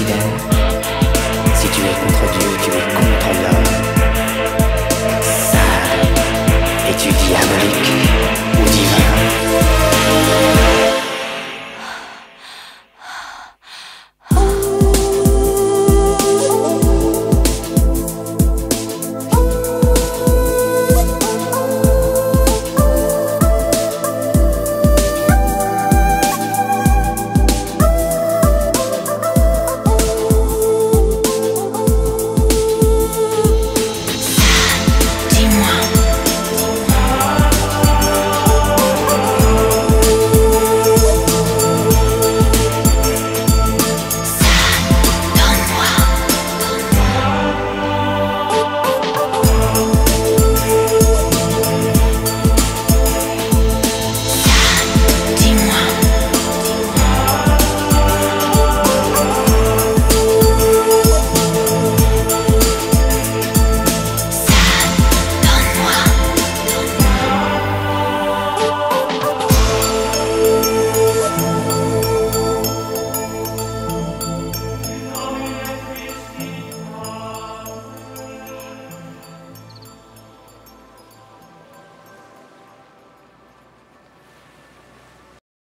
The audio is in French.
Si tu es contre Dieu,